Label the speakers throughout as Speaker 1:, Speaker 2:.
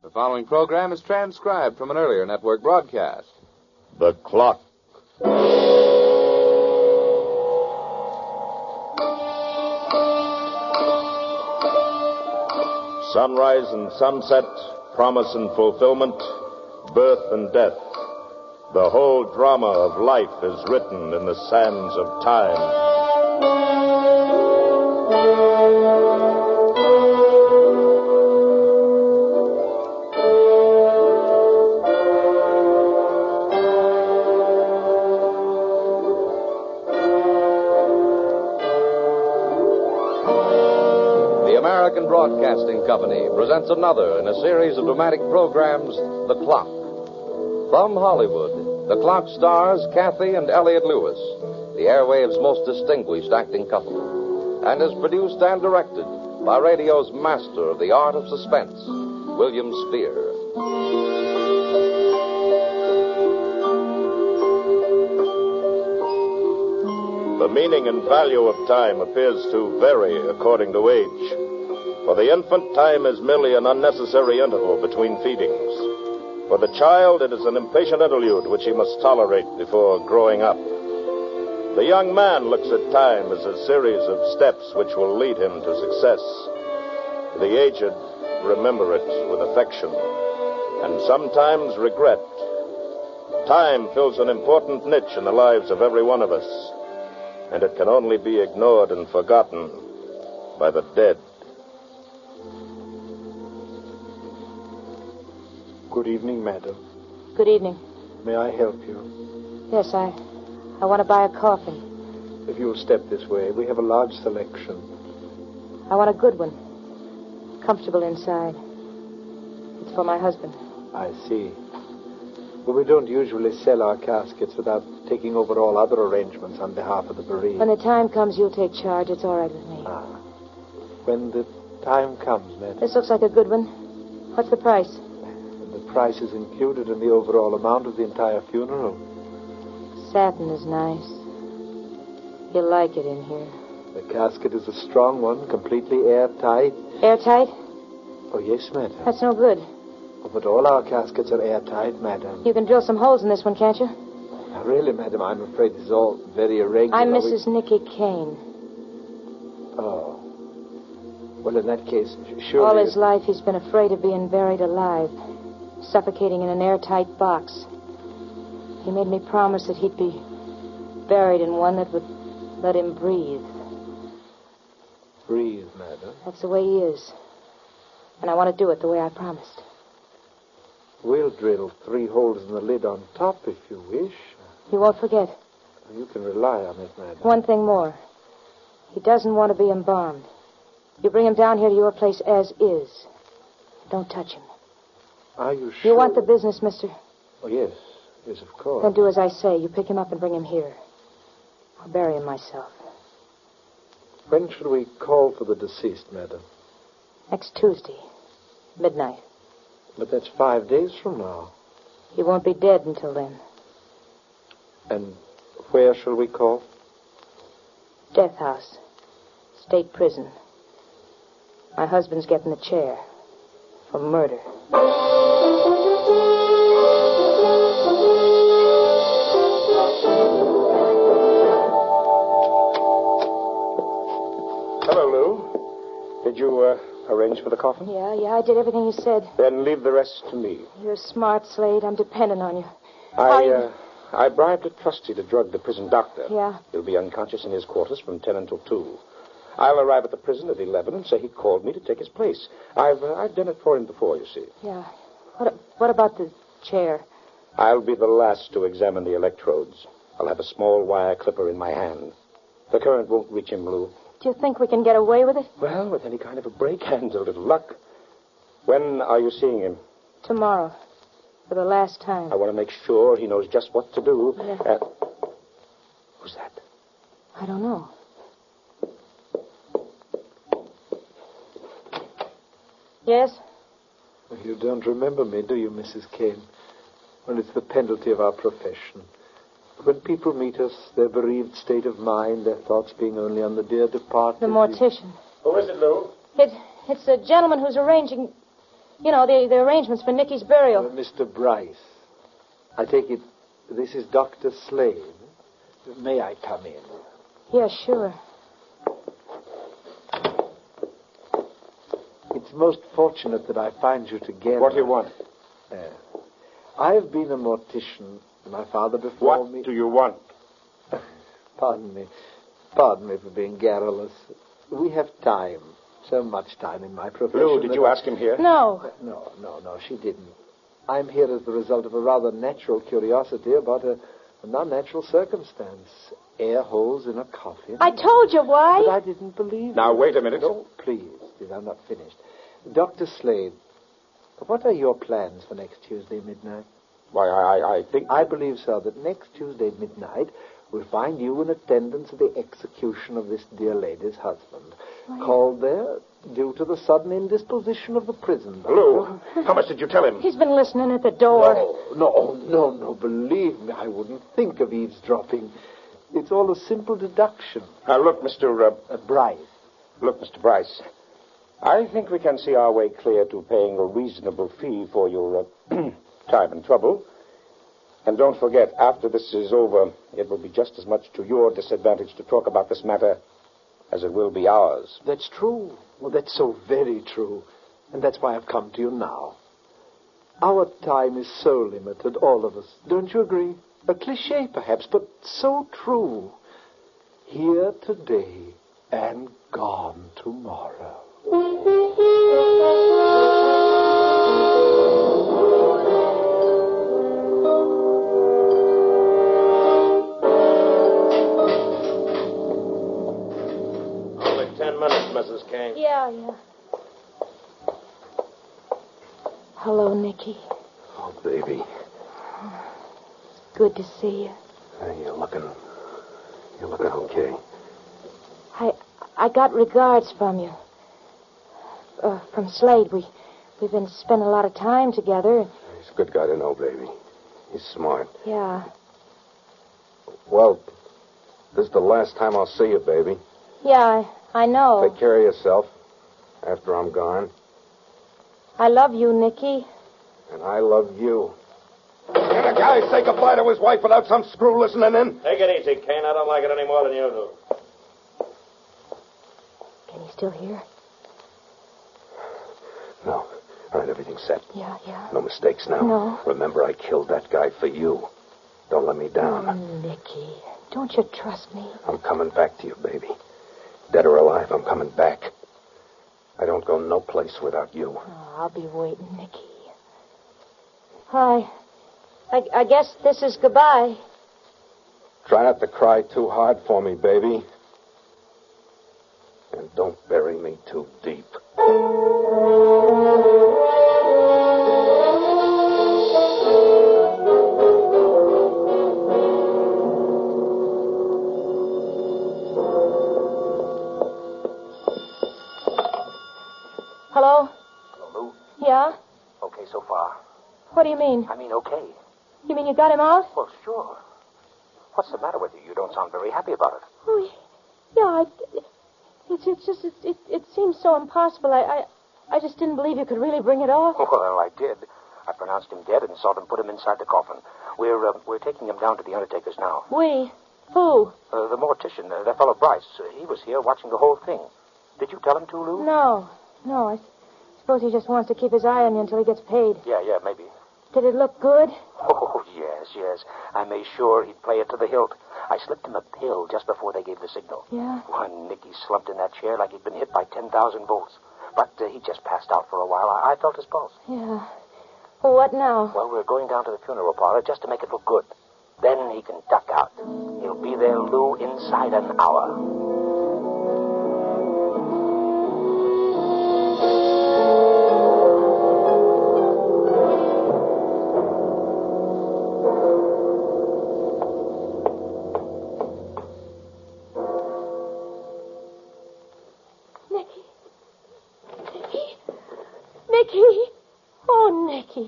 Speaker 1: The following program is transcribed from an earlier network broadcast.
Speaker 2: The clock. Sunrise and sunset, promise and fulfillment, birth and death. The whole drama of life is written in the sands of time.
Speaker 1: Broadcasting Company presents another in a series of dramatic programs, The Clock. From Hollywood, The Clock stars Cathy and Elliott Lewis, the airwave's most distinguished acting couple, and is produced and directed by radio's master of the art of suspense, William Spier.
Speaker 2: The meaning and value of time appears to vary according to age. For the infant, time is merely an unnecessary interval between feedings. For the child, it is an impatient interlude which he must tolerate before growing up. The young man looks at time as a series of steps which will lead him to success. The aged remember it with affection and sometimes regret. Time fills an important niche in the lives of every one of us, and it can only be ignored and forgotten by the dead.
Speaker 3: Good evening, madam.
Speaker 4: Good evening.
Speaker 3: May I help you?
Speaker 4: Yes, I I want to buy a coffin.
Speaker 3: If you'll step this way, we have a large selection.
Speaker 4: I want a good one. Comfortable inside. It's for my husband.
Speaker 3: I see. But we don't usually sell our caskets without taking over all other arrangements on behalf of the bereaved.
Speaker 4: When the time comes, you'll take charge. It's all right with me.
Speaker 3: Ah. When the time comes, madam,
Speaker 4: This looks like a good one. What's the price?
Speaker 3: Price is included in the overall amount of the entire funeral.
Speaker 4: Satin is nice. You'll like it in here.
Speaker 3: The casket is a strong one, completely airtight.
Speaker 4: Airtight?
Speaker 3: Oh, yes, madam.
Speaker 4: That's no good.
Speaker 3: Oh, but all our caskets are airtight, madam.
Speaker 4: You can drill some holes in this one, can't you?
Speaker 3: Now, really, madam, I'm afraid this is all very irregular.
Speaker 4: I'm
Speaker 3: We-
Speaker 4: Mrs. Nicky Kane.
Speaker 3: Oh. Well, in that case, surely...
Speaker 4: All his life, he's been afraid of being buried alive, suffocating in an airtight box. He made me promise that he'd be buried in one that would let him breathe.
Speaker 3: Breathe, madam.
Speaker 4: That's the way he is. And I want to do it the way I promised.
Speaker 3: We'll drill three holes in the lid on top if you wish.
Speaker 4: You won't forget.
Speaker 3: You can rely on it, madam.
Speaker 4: One thing more. He doesn't want to be embalmed. You bring him down here to your place as is. Don't touch him.
Speaker 3: Are you sure?
Speaker 4: You want the business, mister?
Speaker 3: Oh, yes. Yes, of course.
Speaker 4: Then do as I say. You pick him up and bring him here. I'll bury him myself.
Speaker 3: When should we call for the deceased, madam?
Speaker 4: Next Tuesday, midnight.
Speaker 3: But that's five days from now.
Speaker 4: He won't be dead until then.
Speaker 3: And where shall we call?
Speaker 4: Death house. State prison. My husband's getting the chair. For murder.
Speaker 5: Did you uh, arrange for the coffin?
Speaker 4: Yeah, yeah, I did everything you said.
Speaker 5: Then leave the rest to me.
Speaker 4: You're smart, Slade. I'm dependent on you.
Speaker 5: I uh, I bribed a trustee to drug the prison doctor.
Speaker 4: Yeah?
Speaker 5: He'll be unconscious in his quarters from 10 until 2. I'll arrive at the prison at 11 and say he called me to take his place. I've, uh, I've done it for him before, you see.
Speaker 4: Yeah. What, what about the chair?
Speaker 5: I'll be the last to examine the electrodes. I'll have a small wire clipper in my hand. The current won't reach him, Lou.
Speaker 4: Do you think we can get away with it?
Speaker 5: Well, with any kind of a break and a little luck. When are you seeing him?
Speaker 4: Tomorrow. For the last time.
Speaker 5: I want to make sure he knows just what to do.
Speaker 4: Yeah.
Speaker 5: Uh, who's that?
Speaker 4: I don't know. Yes?
Speaker 3: You don't remember me, do you, Mrs. Kane? Well, it's the penalty of our profession. When people meet us, their bereaved state of mind, their thoughts being only on the dear departed.
Speaker 4: The mortician.
Speaker 5: Who is it, Lou?
Speaker 4: It, it's the gentleman who's arranging. You know, the, the arrangements for Nicky's
Speaker 3: Uh,
Speaker 4: burial.
Speaker 3: Mr. Bryce, I take it this is Dr. Slade. May I come in?
Speaker 4: Yeah, sure.
Speaker 3: It's most fortunate that I find you together.
Speaker 5: What do you want?
Speaker 3: Uh, I've been a mortician. My father before
Speaker 5: What
Speaker 3: me.
Speaker 5: do you want?
Speaker 3: Pardon me. Pardon me for being garrulous. We have time. So much time in my profession.
Speaker 5: Lou, did you
Speaker 3: I-
Speaker 5: ask him here?
Speaker 4: No.
Speaker 3: No, no, no, she didn't. I'm here as the result of a rather natural curiosity about a, an unnatural circumstance. Air holes in a coffin.
Speaker 4: I told you why.
Speaker 3: But I didn't believe
Speaker 5: Now,
Speaker 3: you.
Speaker 5: wait a minute.
Speaker 3: No, please, please, I'm not finished. Dr. Slade, what are your plans for next Tuesday midnight?
Speaker 5: Why, I, I, I think.
Speaker 3: I believe, sir, that next Tuesday midnight we'll find you in attendance at the execution of this dear lady's husband. Called there due to the sudden indisposition of the prison.
Speaker 5: Lou, how much did you tell him?
Speaker 4: He's been listening at the door.
Speaker 3: No, no, no, believe me, I wouldn't think of eavesdropping. It's all a simple deduction.
Speaker 5: Now, look, Mr. Uh,
Speaker 3: Uh, Bryce.
Speaker 5: look, Mr. Bryce. I think we can see our way clear to paying a reasonable fee for your uh, time and trouble. And don't forget, after this is over, it will be just as much to your disadvantage to talk about this matter as it will be ours.
Speaker 3: That's true. Well, that's so very true. And that's why I've come to you now. Our time is so limited, all of us. Don't you agree? A cliche, perhaps, but so true. Here today and gone tomorrow.
Speaker 2: Mrs. Kane.
Speaker 4: Yeah, yeah. Hello, Nicky.
Speaker 6: Oh, baby.
Speaker 4: Good to see you.
Speaker 6: Hey, you're looking. You're looking okay.
Speaker 4: I I got regards from you. Uh, from Slade. We we've been spending a lot of time together.
Speaker 6: He's a good guy to know, baby. He's smart.
Speaker 4: Yeah.
Speaker 6: Well, this is the last time I'll see you, baby.
Speaker 4: Yeah, I, I know.
Speaker 6: Take care of yourself after I'm gone.
Speaker 4: I love you, Nicky.
Speaker 6: And I love you.
Speaker 2: Can a guy say goodbye to his wife without some screw listening in? Take it easy, Kane. I don't like it any more than you do.
Speaker 4: Can you still hear?
Speaker 6: No. All right, everything's set.
Speaker 4: Yeah, yeah.
Speaker 6: No mistakes now.
Speaker 4: No.
Speaker 6: Remember, I killed that guy for you. Don't let me down.
Speaker 4: Mm, oh, Nicky, don't you trust me?
Speaker 6: I'm coming back to you, baby. Dead or alive, I'm coming back. I don't go no place without you.
Speaker 4: Oh, I'll be waiting, Nicky. Hi. I, I guess this is goodbye.
Speaker 6: Try not to cry too hard for me, baby. And don't bury me too deep.
Speaker 7: Okay.
Speaker 4: You mean you got him out?
Speaker 7: Well, sure. What's the matter with you? You don't sound very happy about it.
Speaker 4: Oh, yeah. I, it's, it's just it, it, it seems so impossible. I, I I just didn't believe you could really bring it off.
Speaker 7: Well, I did. I pronounced him dead and saw them put him inside the coffin. We're uh, we're taking him down to the undertaker's now.
Speaker 4: We? Who?
Speaker 7: Uh, the mortician, uh, that fellow Bryce, uh, he was here watching the whole thing. Did you tell him to, Lou?
Speaker 4: No, no. I s- suppose he just wants to keep his eye on you until he gets paid.
Speaker 7: Yeah, yeah, maybe.
Speaker 4: Did it look good?
Speaker 7: Oh, yes, yes. I made sure he'd play it to the hilt. I slipped him a pill just before they gave the signal.
Speaker 4: Yeah.
Speaker 7: Why, Nicky slumped in that chair like he'd been hit by 10,000 volts. But uh, he just passed out for a while. I, I felt his pulse.
Speaker 4: Yeah. Well, what now?
Speaker 7: Well, we're going down to the funeral parlor just to make it look good. Then he can duck out. He'll be there, Lou, inside an hour.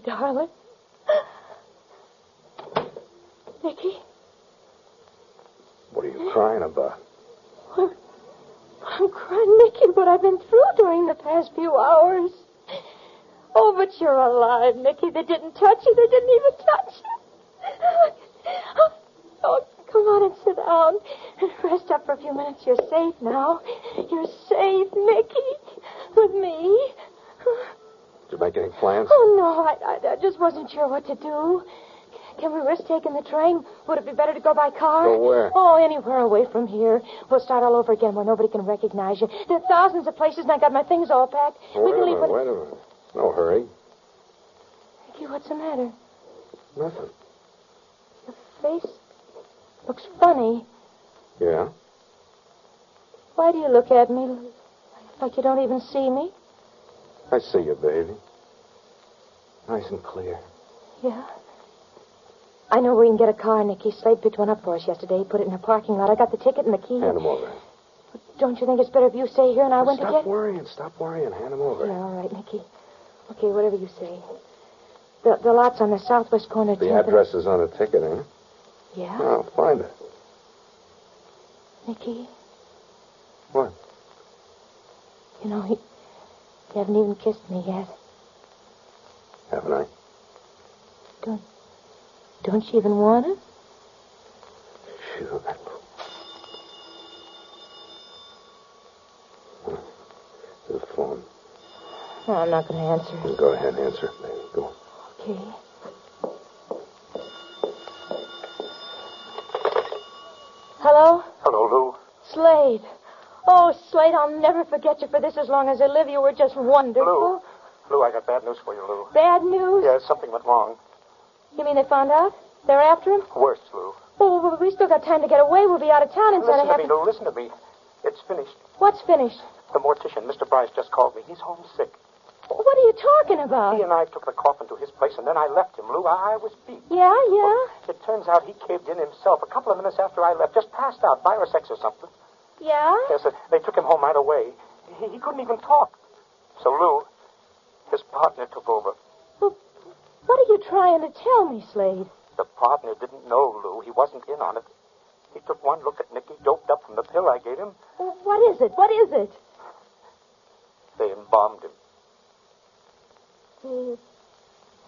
Speaker 4: Oh, darling. Nicky.
Speaker 6: What are you crying about?
Speaker 4: I'm, I'm crying, Nicky, what I've been through during the past few hours. Oh, but you're alive, Nicky. They didn't touch you. They didn't even touch you. Oh, oh, come on and sit down. And Rest up for a few minutes. You're safe now. You're safe, Nicky. With me.
Speaker 6: Did you make any plans?
Speaker 4: Oh, no, I, I, I just wasn't sure what to do. Can we risk taking the train? Would it be better to go by car?
Speaker 6: Go where?
Speaker 4: Oh, anywhere away from here. We'll start all over again where nobody can recognize you. There are thousands of places, and I got my things all packed. we
Speaker 6: wait
Speaker 4: can leave.
Speaker 6: minute,
Speaker 4: when-
Speaker 6: wait a minute. No hurry.
Speaker 4: Nicky, what's the matter?
Speaker 6: Nothing.
Speaker 4: Your face looks funny.
Speaker 6: Yeah?
Speaker 4: Why do you look at me like you don't even see me?
Speaker 6: I see you, baby. Nice and clear.
Speaker 4: Yeah. I know where you can get a car, Nicky. Slade picked one up for us yesterday. He put it in the parking lot. I got the ticket and the key.
Speaker 6: Hand him over.
Speaker 4: Don't you think it's better if you stay here and I went
Speaker 6: Stop
Speaker 4: to get...
Speaker 6: worrying. Stop worrying. Hand him over.
Speaker 4: Yeah, all right, Nicky. Okay, whatever you say. The, the lot's on the southwest corner.
Speaker 6: The
Speaker 4: 10th and-
Speaker 6: address is on the ticket, it?
Speaker 4: Yeah,
Speaker 6: Oh, find it.
Speaker 4: Nicky.
Speaker 6: What?
Speaker 4: You know, you, you haven't even kissed me yet.
Speaker 6: Haven't I?
Speaker 4: Don't, don't you even want to?
Speaker 6: To the phone.
Speaker 4: Oh, I'm not going to answer.
Speaker 6: Go ahead, answer it, baby. Go.
Speaker 4: Okay. Hello?
Speaker 7: Hello, Lou.
Speaker 4: Slade. Oh, Slade, I'll never forget you for this as long as I live. You were just wonderful.
Speaker 7: Lou. Lou, I got bad news for you, Lou.
Speaker 4: Bad news?
Speaker 7: Yeah, something went wrong.
Speaker 4: You mean they found out? They're after him?
Speaker 7: Worse, Lou.
Speaker 4: Oh, but we still got time to get away. We'll be out of town inside
Speaker 7: Listen to
Speaker 4: half.
Speaker 7: me, Lou. Listen to me. It's finished.
Speaker 4: What's finished?
Speaker 7: The mortician, Mr. Bryce, just called me. He's homesick.
Speaker 4: What are you talking about?
Speaker 7: He and I took the coffin to his place, and then I left him, Lou. I, I was beat.
Speaker 4: Yeah, yeah,
Speaker 7: It turns out he caved in himself a couple of minutes after I left, just passed out, virus X or something.
Speaker 4: Yeah.
Speaker 7: Yes, uh, they took him home right away. He, he couldn't even talk. So, Lou, his partner took over.
Speaker 4: Well, what are you trying to tell me, Slade?
Speaker 7: The partner didn't know, Lou. He wasn't in on it. He took one look at Nicky, doped up from the pill I gave him.
Speaker 4: Well, What is it? What is it?
Speaker 7: They embalmed him.
Speaker 4: The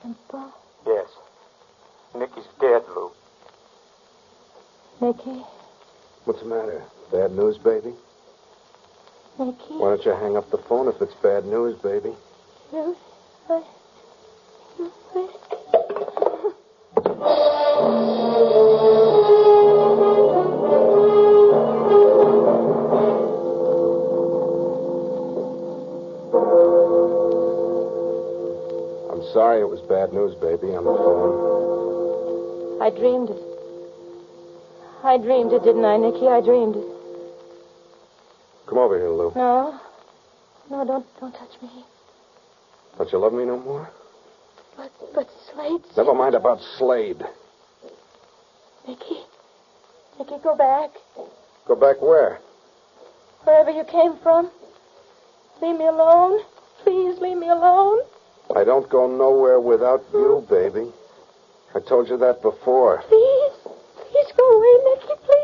Speaker 4: embalm-
Speaker 7: Yes. Nicky's dead, Lou.
Speaker 4: Nicky,
Speaker 6: What's the matter? Bad news, baby?
Speaker 4: Nicky.
Speaker 6: Why don't you hang up the phone if it's bad news, baby?
Speaker 4: You, I, I-
Speaker 6: I'm sorry it was bad news, baby, on the phone.
Speaker 4: I dreamed it. I dreamed it, didn't I, Nicky? I dreamed it.
Speaker 6: Come over here, Lou.
Speaker 4: No, no, don't, don't touch me.
Speaker 6: Don't you love me no more?
Speaker 4: But, but Slade.
Speaker 6: Never mind about Slade.
Speaker 4: Nicky, Nicky, go back
Speaker 6: Go back where?
Speaker 4: wherever you came from. Leave me alone. Please leave me alone.
Speaker 6: I don't go nowhere without you, baby. I told you that before.
Speaker 4: Please, please go away,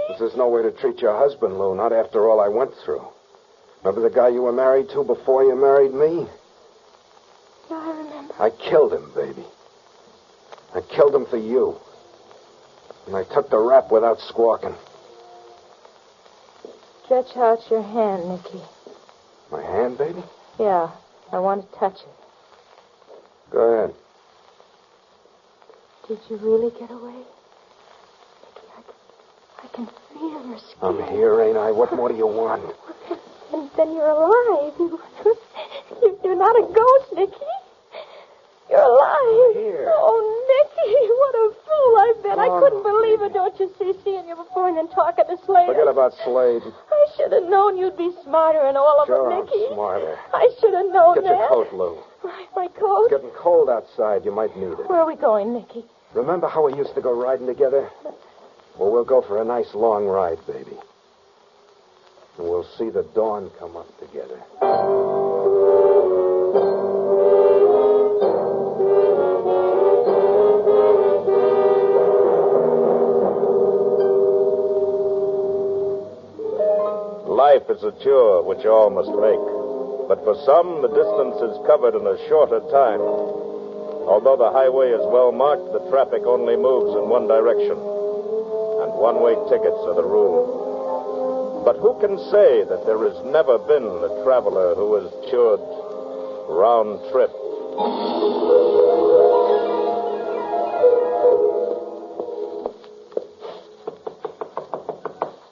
Speaker 6: This is no way to treat your husband, Lou, not after all I went through. Remember the guy you were married to before you married me?
Speaker 4: Yeah, I remember.
Speaker 6: I killed him, baby. I killed him for you. And I took the rap without squawking.
Speaker 4: Stretch out your hand, Nicky.
Speaker 6: My hand, baby?
Speaker 4: Yeah, I want to touch it.
Speaker 6: Go ahead.
Speaker 4: Did you really get away? Nicky, I can, I feel your skin.
Speaker 6: I'm here, ain't I? What more do you want?
Speaker 4: And then you're alive. You, you, you're not a ghost, Nicky. You're alive.
Speaker 6: Here.
Speaker 4: Oh, Nicky, what a fool I've been. I
Speaker 6: Oh,
Speaker 4: couldn't believe it, don't you see, seeing you before and then talking to Slade.
Speaker 6: Forget about Slade.
Speaker 4: I should have known you'd be smarter than all of
Speaker 6: Sure,
Speaker 4: them,
Speaker 6: I'm smarter.
Speaker 4: I should have known
Speaker 6: Get
Speaker 4: that.
Speaker 6: your coat, Lou.
Speaker 4: My, my coat?
Speaker 6: It's getting cold outside. You might need it.
Speaker 4: Where are we going, Nicky?
Speaker 6: Remember how we used to go riding together? Well, we'll go for a nice long ride, baby. And we'll see the dawn come up together.
Speaker 2: Life is a tour which all must make. But for some, the distance is covered in a shorter time. Although the highway is well marked, the traffic only moves in one direction. And one way tickets are the rule. But who can say that there has never been a traveler who has chewed round trip?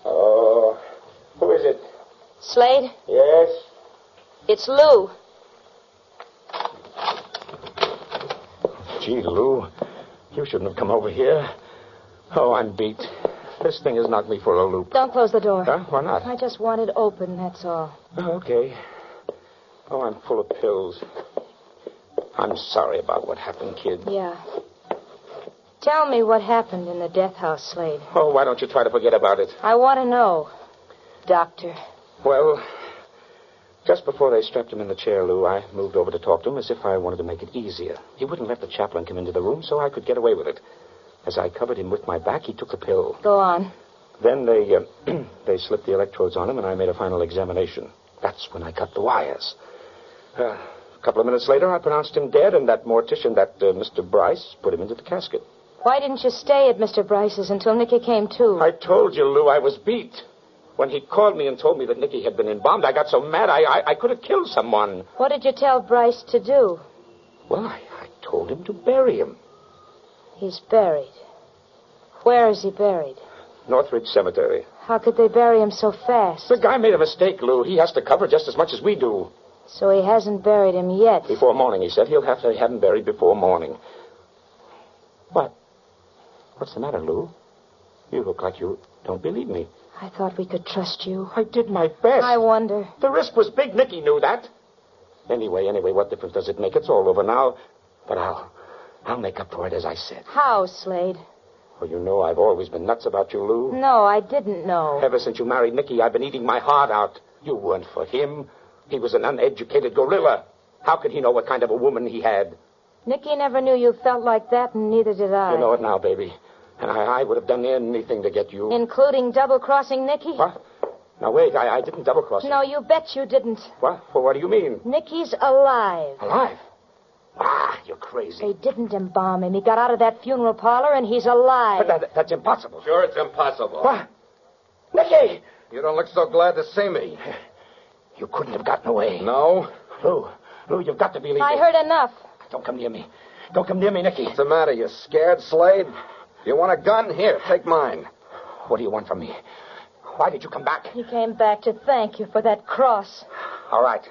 Speaker 5: Oh, who is it?
Speaker 4: Slade,
Speaker 5: Yes?
Speaker 4: it's Lou.
Speaker 5: Gee, Lou, you shouldn't have come over here. Oh, I'm beat. This thing has knocked me for a loop.
Speaker 4: Don't close the door.
Speaker 5: Huh? Why not?
Speaker 4: I just want it open, that's all.
Speaker 5: Oh, okay. Oh, I'm full of pills. I'm sorry about what happened, kid.
Speaker 4: Yeah. Tell me what happened in the death house, Slade.
Speaker 5: Oh, why don't you try to forget about it?
Speaker 4: I want to know, Doctor.
Speaker 5: Well, just before they strapped him in the chair, Lou, I moved over to talk to him as if I wanted to make it easier. He wouldn't let the chaplain come into the room, so I could get away with it. As I covered him with my back, he took the pill.
Speaker 4: Go on.
Speaker 5: Then they uh, they slipped the electrodes on him, and I made a final examination. That's when I cut the wires. Uh, a couple of minutes later, I pronounced him dead, and that mortician, that uh, Mr. Bryce, put him into the casket.
Speaker 4: Why didn't you stay at Mr. Bryce's until Nicky came to?
Speaker 5: I told you, Lou, I was beat. When he called me and told me that Nicky had been embalmed, I got so mad I, I, I could have killed someone.
Speaker 4: What did you tell Bryce to do?
Speaker 5: Well, I, I told him to bury him.
Speaker 4: He's buried. Where is he buried?
Speaker 5: Northridge Cemetery.
Speaker 4: How could they bury him so fast?
Speaker 5: The guy made a mistake, Lou. He has to cover just as much as we do.
Speaker 4: So he hasn't buried him yet.
Speaker 5: Before morning, he said. He'll have to have him buried before morning. What? What's the matter, Lou? You look like you don't believe me.
Speaker 4: I thought we could trust you.
Speaker 5: I did my best.
Speaker 4: I wonder.
Speaker 5: The risk was big. Nicky knew that. Anyway, anyway, what difference does it make? It's all over now. But I'll, I'll make up for it as I said.
Speaker 4: How, Slade?
Speaker 5: Well, you know I've always been nuts about you, Lou.
Speaker 4: No, I didn't know.
Speaker 5: Ever since you married Nicky, I've been eating my heart out. You weren't for him. He was an uneducated gorilla. How could he know what kind of a woman he had?
Speaker 4: Nicky never knew you felt like that, and neither did I.
Speaker 5: You know it now, baby. And I, I would have done anything to get you.
Speaker 4: Including double crossing Nicky?
Speaker 5: What? Now, wait, I, I didn't double cross him.
Speaker 4: No, you bet you didn't.
Speaker 5: What? Well, what do you mean?
Speaker 4: Nicky's alive.
Speaker 5: Alive? Ah, you're crazy.
Speaker 4: They didn't embalm him. He got out of that funeral parlor, and he's alive.
Speaker 5: But that, that's impossible.
Speaker 6: Sure, it's impossible.
Speaker 5: What? Nicky!
Speaker 6: You don't look so glad to see me.
Speaker 5: You couldn't have gotten away.
Speaker 6: No?
Speaker 5: Lou, Lou, you've got to believe
Speaker 4: I
Speaker 5: me.
Speaker 4: heard enough.
Speaker 5: Don't come near me. Don't come near me, Nicky.
Speaker 6: What's the matter? You scared, Slade? You want a gun? Here, take mine.
Speaker 5: What do you want from me? Why did you come back?
Speaker 4: He came back to thank you for that cross.
Speaker 5: All right.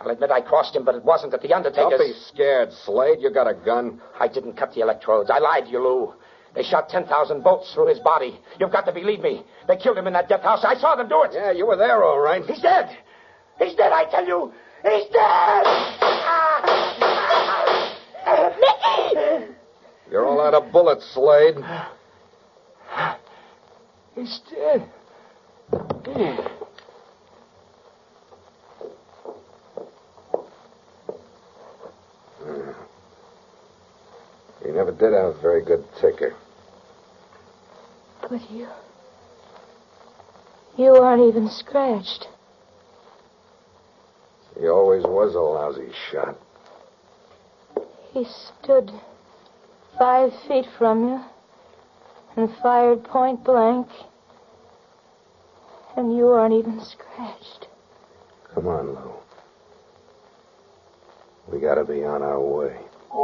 Speaker 5: I'll admit I crossed him, but it wasn't at the Undertaker's.
Speaker 6: Don't be scared, Slade. You got a gun.
Speaker 5: I didn't cut the electrodes. I lied to you, Lou. They shot 10,000 bolts through his body. You've got to believe me. They killed him in that death house. I saw them do it.
Speaker 6: Yeah, you were there, all right.
Speaker 5: He's dead. He's dead, I tell you. He's dead. Mickey!
Speaker 6: You're all out of bullets, Slade.
Speaker 5: He's dead.
Speaker 6: You never did have a very good ticker.
Speaker 4: But you. You aren't even scratched.
Speaker 6: He always was a lousy shot.
Speaker 4: He stood five feet from you and fired point blank. And you aren't even scratched.
Speaker 6: Come on, Lou. We gotta be on our way.
Speaker 4: Nicky,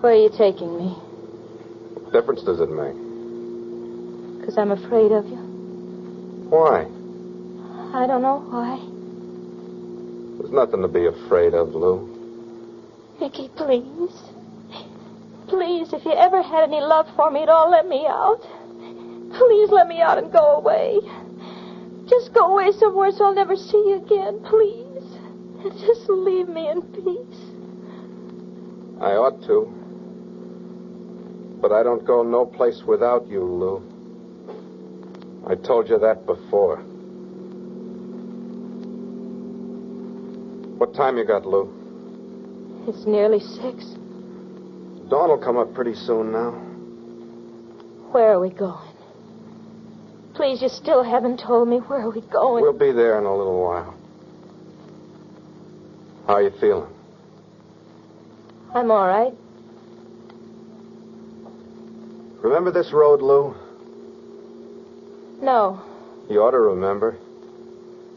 Speaker 4: where are you taking me?
Speaker 6: What difference does it make?
Speaker 4: Because I'm afraid of you.
Speaker 6: Why?
Speaker 4: I don't know why.
Speaker 6: There's nothing to be afraid of, Lou.
Speaker 4: Nicky, please. Please, if you ever had any love for me at all, let me out. Please let me out and go away. Just go away somewhere so I'll never see you again, please. Just leave me in peace.
Speaker 6: I ought to. But I don't go no place without you, Lou. I told you that before. What time you got, Lou?
Speaker 4: It's nearly six.
Speaker 6: Dawn will come up pretty soon now.
Speaker 4: Where are we going? Please, you still haven't told me where are we going.
Speaker 6: We'll be there in a little while. How are you feeling?
Speaker 4: I'm all right.
Speaker 6: Remember this road, Lou?
Speaker 4: No.
Speaker 6: You ought to remember.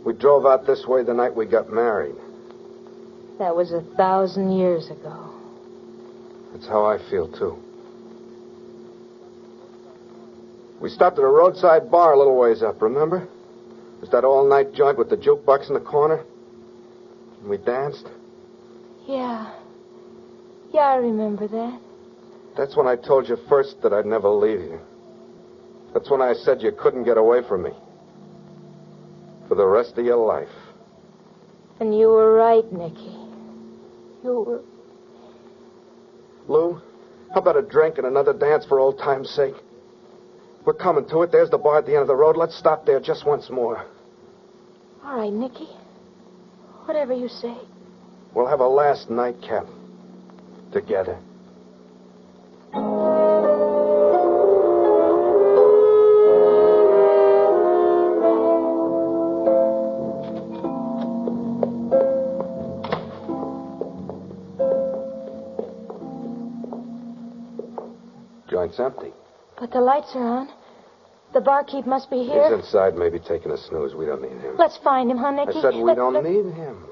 Speaker 6: We drove out this way the night we got married.
Speaker 4: That was a thousand years ago.
Speaker 6: That's how I feel, too. We stopped at a roadside bar a little ways up, remember? It was that all night joint with the jukebox in the corner? And we danced?
Speaker 4: Yeah. Yeah, I remember that.
Speaker 6: That's when I told you first that I'd never leave you. That's when I said you couldn't get away from me. For the rest of your life.
Speaker 4: And you were right, Nicky. Were.
Speaker 6: Lou, how about a drink and another dance for old time's sake? We're coming to it. There's the bar at the end of the road. Let's stop there just once more.
Speaker 4: All right, Nicky. Whatever you say.
Speaker 6: We'll have a last nightcap together. Joint's empty.
Speaker 4: But the lights are on. The barkeep must be here.
Speaker 6: He's inside, maybe taking a snooze. We don't need him.
Speaker 4: Let's find him, huh, Nicky?
Speaker 6: I said we
Speaker 4: Let's-
Speaker 6: don't
Speaker 4: let's-
Speaker 6: need him.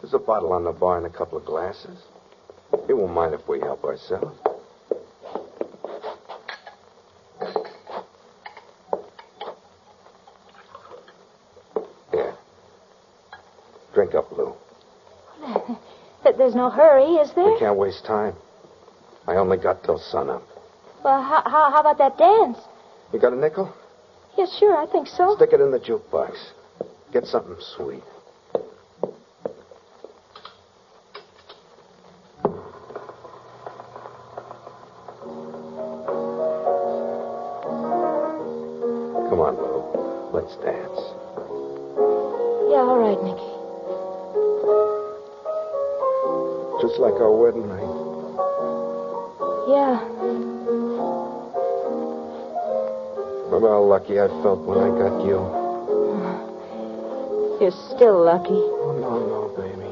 Speaker 6: There's a bottle on the bar and a couple of glasses. He won't mind if we help ourselves. Here. Drink up, Lou.
Speaker 4: Th- There's no hurry, is there?
Speaker 6: We can't waste time. I only got till sunup.
Speaker 4: Well, how, how, how about that dance?
Speaker 6: You got a nickel?
Speaker 4: Yes, sure, I think so.
Speaker 6: Stick it in the jukebox. Get something sweet. Lucky I felt when I got you?
Speaker 4: You're still lucky.
Speaker 6: Oh, no, no, baby.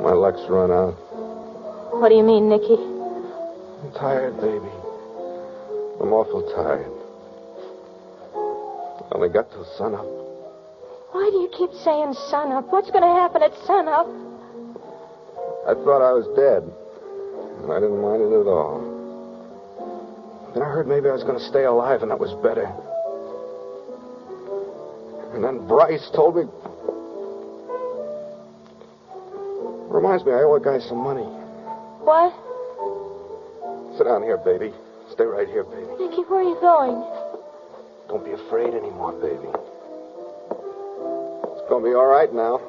Speaker 6: My luck's run out.
Speaker 4: What do you mean, Nicky?
Speaker 6: I'm tired, baby. I'm awful tired. I only got till sunup.
Speaker 4: Why do you keep saying sunup? What's going to happen at sunup?
Speaker 6: I thought I was dead. And I didn't mind it at all. Then I heard maybe I was going to stay alive, and that was better. And then Bryce told me. Reminds me, I owe a guy some money.
Speaker 4: What?
Speaker 6: Sit down here, baby. Stay right here, baby.
Speaker 4: Nicky, where are you going?
Speaker 6: Don't be afraid anymore, baby. It's going to be all right now.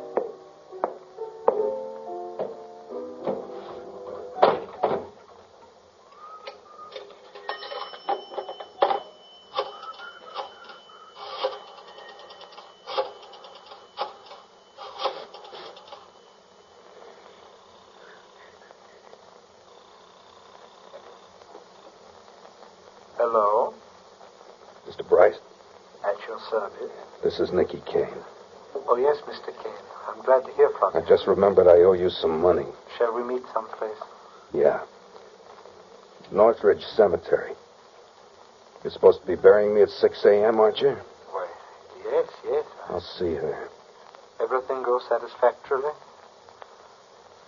Speaker 3: Service.
Speaker 6: this is Nicky Kane.
Speaker 3: Oh, yes, Mr. Kane. I'm glad to hear from you.
Speaker 6: I just remembered I owe you some money.
Speaker 3: Shall we meet someplace?
Speaker 6: Yeah. Northridge Cemetery. You're supposed to be burying me at 6 a.m., aren't you?
Speaker 3: Why, yes, yes.
Speaker 6: I'll see you there.
Speaker 3: Everything goes satisfactorily?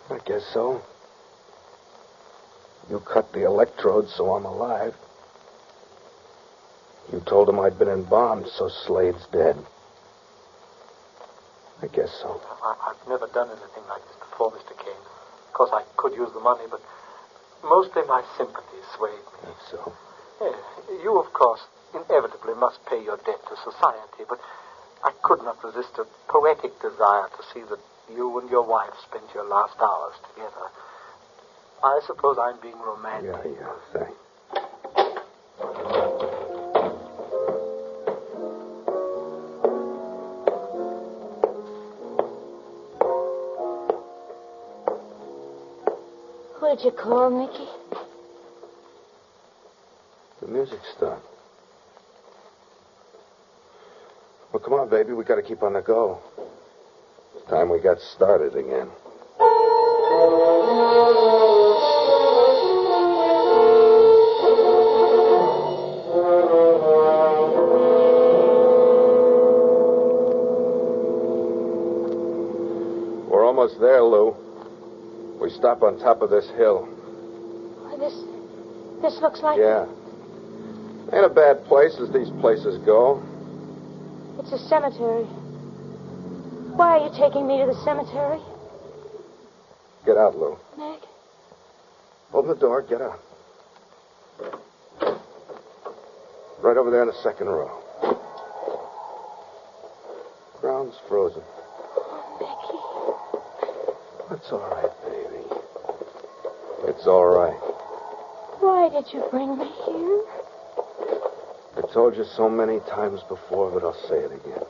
Speaker 6: I guess so. You cut the electrodes so I'm alive. You told him I'd been embalmed, so Slade's dead. I guess so.
Speaker 3: I, I've never done anything like this before, Mr. Kane. Of course, I could use the money, but mostly my sympathies swayed me.
Speaker 6: That's so.
Speaker 3: Yes, you, of course, inevitably must pay your debt to society, but I could not resist a poetic desire to see that you and your wife spent your last hours together. I suppose I'm being romantic.
Speaker 6: Yeah, yeah, thanks.
Speaker 8: What did you call, Mickey?
Speaker 6: The music stopped. Well, come on, baby. We got to keep on the go. It's time we got started again. We're almost there, Lou. Stop on top of this hill.
Speaker 8: Why, this. This looks like.
Speaker 6: Yeah. Ain't a bad place as these places go.
Speaker 8: It's a cemetery. Why are you taking me to the cemetery,
Speaker 6: Get out, Lou.
Speaker 8: Meg?
Speaker 6: Open the door. Get out. Right over there in the second row. Ground's frozen. Oh, Becky. That's all right. It's all right.
Speaker 8: Why did you bring me here?
Speaker 6: I told you so many times before, but I'll say it again.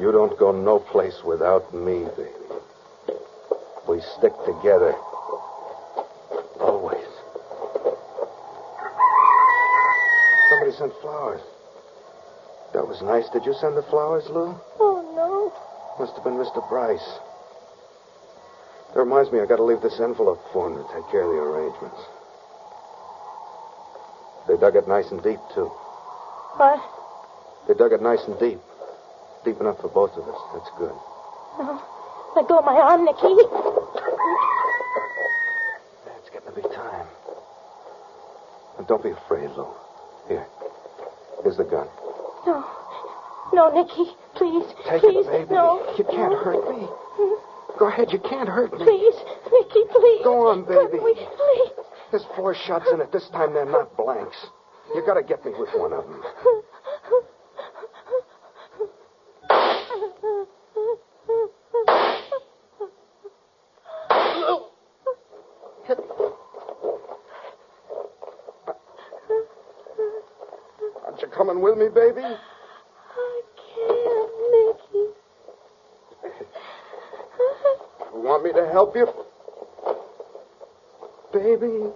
Speaker 6: You don't go no place without me, baby. We stick together. Always. Somebody sent flowers. That was nice. Did you send the flowers, Lou?
Speaker 8: Oh, no.
Speaker 6: Must have been Mr. Bryce. That reminds me, I gotta leave this envelope for him to take care of the arrangements. They dug it nice and deep, too.
Speaker 8: What?
Speaker 6: They dug it nice and deep. Deep enough for both of us. That's good.
Speaker 8: No. Let go of my arm, Nicky.
Speaker 6: It's getting to be time. And don't be afraid, Lou. Here. Here's the gun.
Speaker 8: No. No, Nicky. Please.
Speaker 6: Take
Speaker 8: please.
Speaker 6: it, baby.
Speaker 8: No.
Speaker 6: You can't hurt me. Mm-hmm. Go ahead, you can't hurt me.
Speaker 8: Please. Nicky, please.
Speaker 6: Go on, baby.
Speaker 8: Couldn't we- Please.
Speaker 6: There's four shots in it. This time they're not blanks. You gotta get me with one of them. Aren't you coming with me, baby?
Speaker 8: I can't, Nicky.
Speaker 6: You want me to help you? Baby.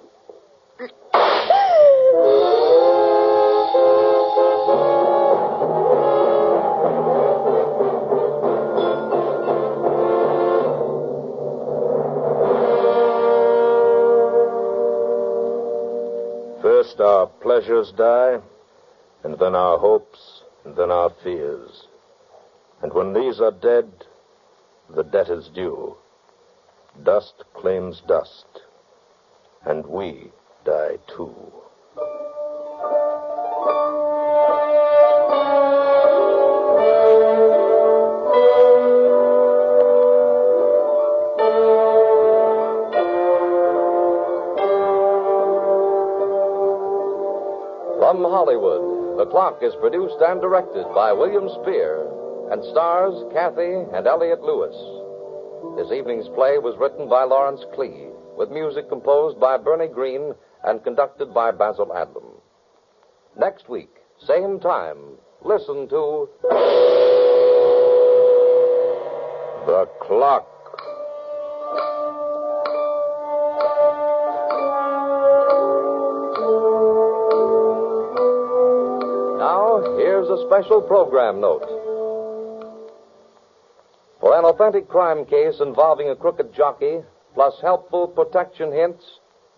Speaker 2: First our pleasures die, and then our hopes, and then our fears. And when these are dead, the debt is due. Dust claims dust, and we die too.
Speaker 1: From Hollywood, The Clock is produced and directed by William Spier and stars Cathy and Elliott Lewis. This evening's play was written by Lawrence Klee, with music composed by Bernie Green and conducted by Basil Adlam. Next week, same time, listen to
Speaker 2: The clock.
Speaker 1: Now, here's a special program note. An authentic crime case involving a crooked jockey, plus helpful protection hints,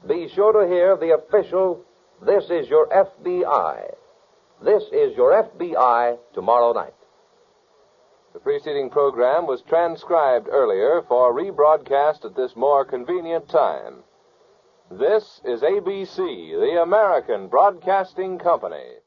Speaker 1: be sure to hear the official This is Your FBI. This is Your FBI tomorrow night.
Speaker 9: The preceding program was transcribed earlier for rebroadcast at this more convenient time. This is ABC, the American Broadcasting Company.